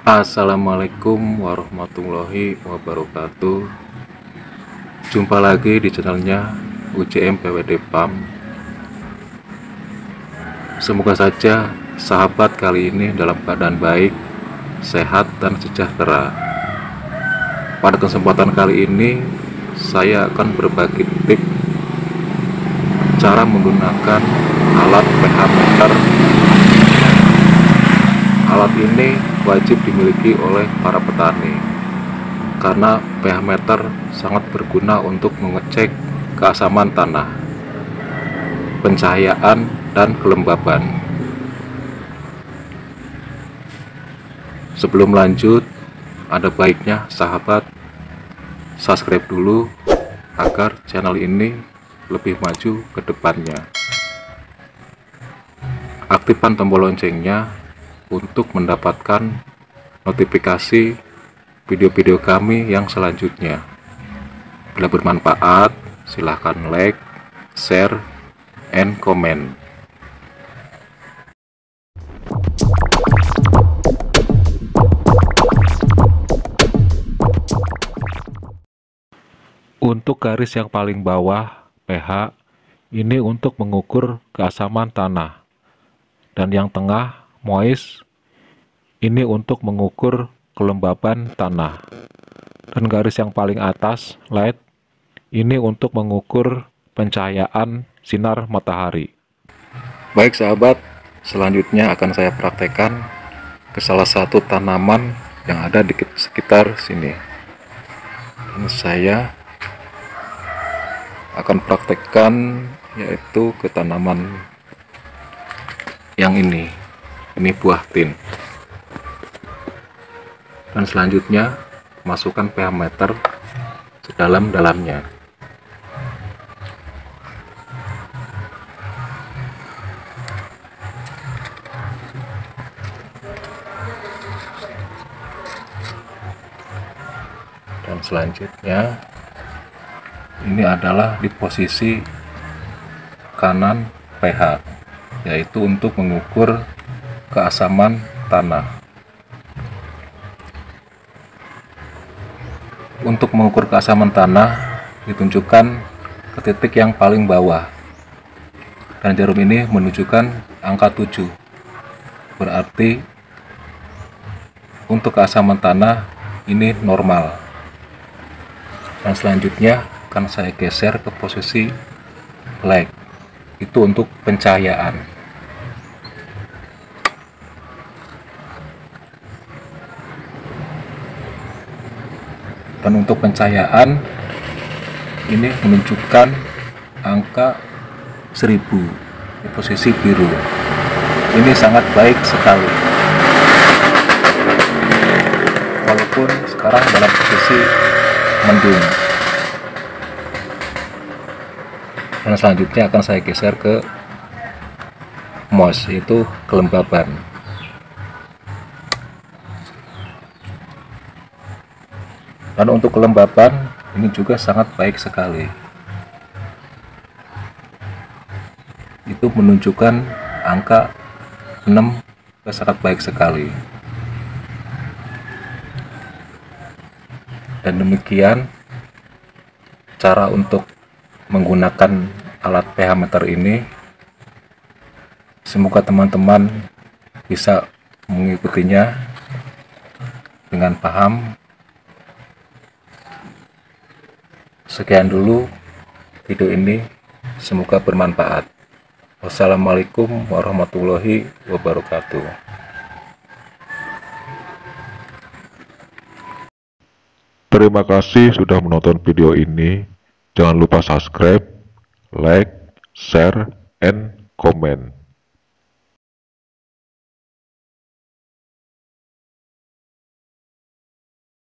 Assalamualaikum warahmatullahi wabarakatuh. Jumpa lagi di channelnya UJM PWD PAM Semoga saja sahabat kali ini dalam keadaan baik, sehat, dan sejahtera. Pada kesempatan kali ini saya akan berbagi tips cara menggunakan alat pH meter alat ini wajib dimiliki oleh para petani karena pH meter sangat berguna untuk mengecek keasaman tanah, pencahayaan, dan kelembaban. Sebelum lanjut, ada baiknya sahabat subscribe dulu agar channel ini lebih maju ke depannya. Aktifkan tombol loncengnya untuk mendapatkan notifikasi video-video kami yang selanjutnya. Bila bermanfaat, silahkan like, share, and comment. Untuk garis yang paling bawah, pH, ini untuk mengukur keasaman tanah. Dan yang tengah, moist ini untuk mengukur kelembaban tanah. Dan garis yang paling atas light ini untuk mengukur pencahayaan sinar matahari. Baik sahabat selanjutnya akan saya praktekkan ke salah satu tanaman yang ada di sekitar sini. Dan saya akan praktekkan yaitu ke tanaman yang ini ini buah tin. Dan selanjutnya masukkan pH meter sedalam-dalamnya dan selanjutnya ini adalah di posisi kanan pH yaitu untuk mengukur keasaman tanah. Untuk mengukur keasaman tanah, ditunjukkan ke titik yang paling bawah. Dan jarum ini menunjukkan angka 7. Berarti untuk keasaman tanah ini normal. Dan selanjutnya akan saya geser ke posisi leg. Itu untuk pencahayaan. Dan untuk pencahayaan ini menunjukkan angka 1000 di posisi biru. Ini sangat baik sekali. Walaupun sekarang dalam posisi mendung. Dan selanjutnya akan saya geser ke MOS itu kelembaban dan untuk kelembapan ini juga sangat baik sekali. Itu menunjukkan angka 6 sangat baik sekali. Dan demikian cara untuk menggunakan alat pH meter ini. Semoga teman-teman bisa mengikutinya dengan paham Sekian dulu video ini, semoga bermanfaat. Wassalamualaikum warahmatullahi wabarakatuh. Terima kasih sudah menonton video ini. Jangan lupa subscribe, like, share, and comment.